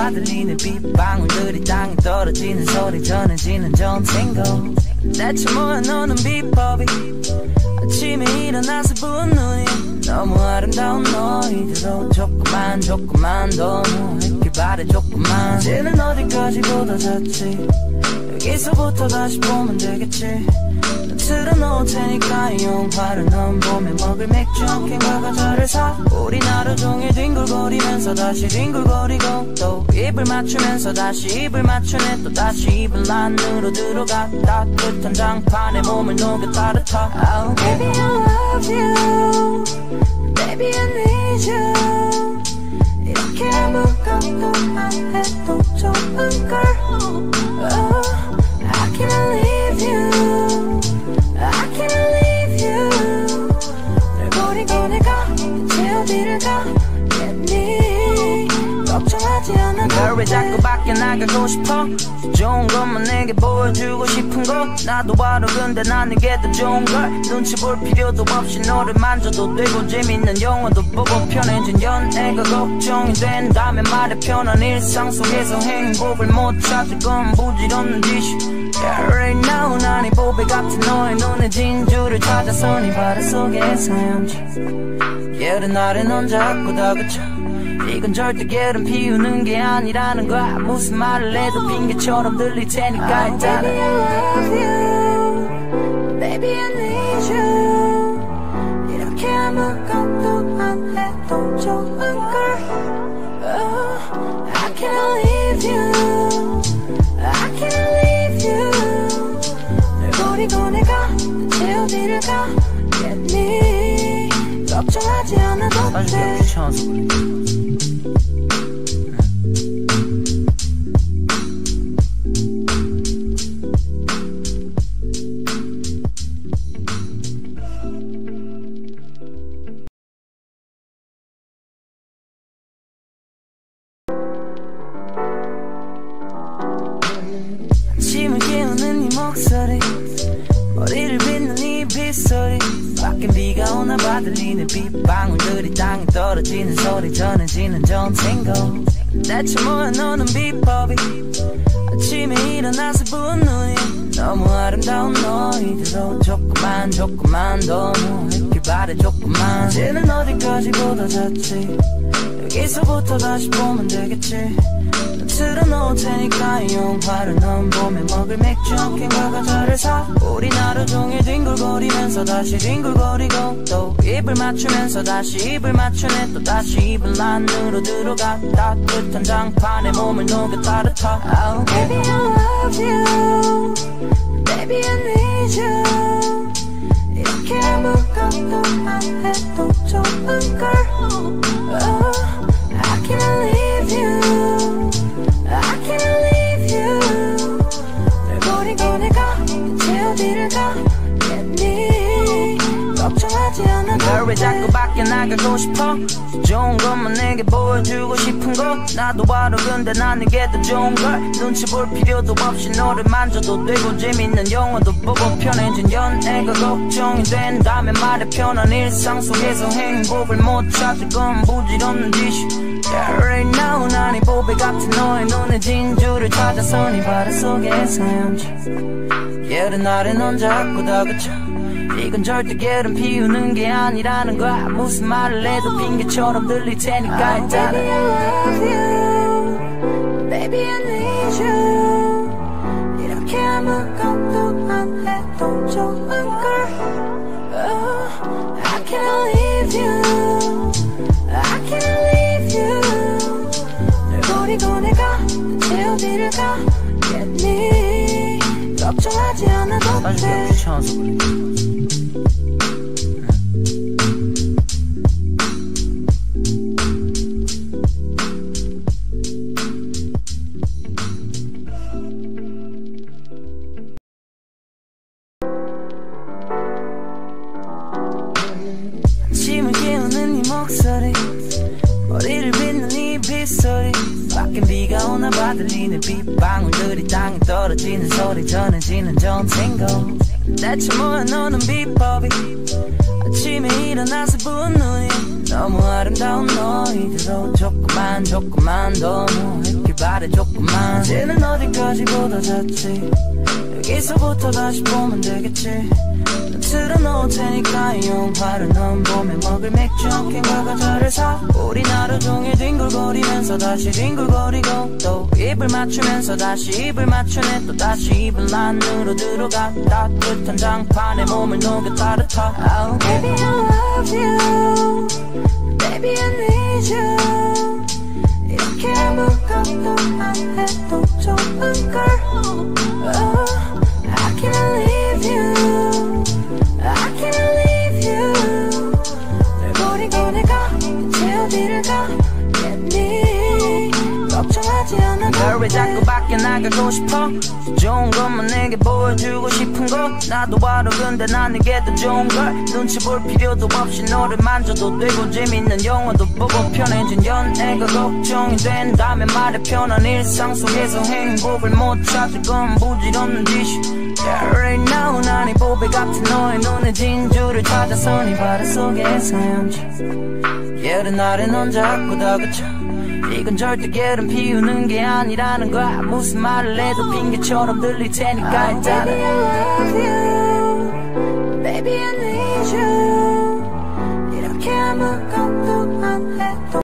오나 들리는 빗방울들이 땅에 떨어지는 소리 전해지는 전생고. 대체 뭐야 너는 비법이? 아침에 일어나서 부은 눈이 너무 아름다운 너희들로 조금만 조금만 더 너에게 바래 조금만 이제는 어디까지 보다 잤지? 여기서부터 다시 보면 되겠지. 난 틀어놓을 테니까 이 영화를 넌 봄에 먹을 맥주 한 캔과 과자를 사. 우린 하루 종일 뒹굴거리면서 다시 뒹굴거리고 또 입을 맞추면서 다시 입을 맞추네. 또 다시 입을 안으로 들어가. 따뜻한 장판에 몸을 녹여 따뜻하. oh, Baby I love you. Baby I need you 대체 왜 자꾸 밖에 나가고 싶어? 좋은 것만 내게 보여주고 싶은 거. 나도 알아 근데 난 이게 더 좋은 걸. 눈치 볼 필요도 없이 너를 만져도 되고 재밌는 영화도 보고 편해진 연애가 걱정이 된다면 말해 편한 일상 속에서 행복을 못 찾을 건 부질없는 짓이. Yeah, right now 난이 보배 같은 너의 눈에 진주를 찾아서 네 바다 속에 헤엄쳐 예른 날에 넌 자꾸 다그쳐 이건 절대 게으름 피우는 게 아니라는 거야. 무슨 말을 해도 핑계처럼 들릴 테니까 일단은. Baby I love you. Baby I need you. 이렇게 아무것도 안 해도 좋은 걱정하지 않아도 돼. 귀찮아서 그래. 아침을 깨우는 네 목소리 머리를 빗는 네 빗소리 밖엔 비가 오나 봐 들리는 빗방울들이 땅에 떨어지는 소리 전해지는 전생고 대체 뭐야 너는 비법이? 아침에 일어나서 부은 눈이 너무 아름다운 너희들로 조금만 조금만 더 너에게 바래 조금만. 이제는 어디까지 보다 잤지 여기서부터 다시 보면 되겠지. 난 틀어놓을 테니까 이 영화를 넌 봄에 먹을 맥주 한 캔과 과자를 사. 우린 하루 종일 뒹굴거리면서 다시 뒹굴거리고 또 입을 맞추면서 다시 입을 맞추네. 또 다시 입을 안으로 들어가. 따뜻한 장판에 몸을 녹여 따뜻하. oh, Baby I love you. Baby I need you. 이렇게 아무것 걱정하지 않아도 널왜 자꾸 밖에 나가고 싶어. 좋은 것만 내게 보여주고 싶은 거. 나도 알아 근데 난 이게 더 좋은 걸. 눈치 볼 필요도 없이 너를 만져도 되고 재밌는 영화도 보고 편해진 연애가 걱정이 된다면 말해 편한 일상 속에서 행복을 못 찾을 건 부질없는 짓이. Yeah, right now 난이 보배 같은 너의 눈에 진주를 찾아서 네 바다 속에 헤엄쳐. 예른 날에 넌 자꾸 다그쳐 이건 절대 게으름 피우는 게 아니라는 거야. 무슨 말을 해도 핑계처럼 들릴 테니까 일단은. Baby I love you. Baby I need you. 이렇게 아무것도 안 해도 좋은 걱정하지 않아도 돼 봐 들리는 빗방울들이 땅에 떨어지는 소리 전해지는 전생고. 대체 뭐야 너는 비법이 아침에 일어나서 본 눈이 너무 아름다운 너희들로 조금만 조금만 더 누웠길 바래 조금만. 이제는 어디까지 보다 잤지? 여기서부터 다시 보면 되겠지. 틀어놓을 테니까 이 영화를 넌 봄에 먹을 맥주 캔과 과자를 사. 우리 하루 종일 뒹굴거리면서 다시 뒹굴거리고 또 입을 맞추면서 다시 입을 맞추네. 또 다시 입을 안으로 들어가 따뜻한 장판에 몸을 녹여 따뜻하 oh, Baby I love you 자꾸 밖에 나가고 싶어? 좋은 것만 내게 보여주고 싶은 거? 나도 알아 근데 난 이게 더 좋은 걸. 눈치 볼 필요도 없이 너를 만져도 되고 재밌는 영화도 보고 편해진 연애가 걱정이 된다면 말해 편한 일상 속에서 행복을 못 찾을 건 부질없는 짓이. Yeah, right now 난 이 보배 같은 너의 눈에 진주를 찾아서 네 바다 속에 헤엄쳐 예른 날에 넌 자꾸 다그쳐 이건 절대 게으름 피우는 게 아니라는 거야. 무슨 말을 해도 핑계처럼 들릴 테니까 일단은. Baby I love you. Baby I need you. 이렇게 아무것도 안 해도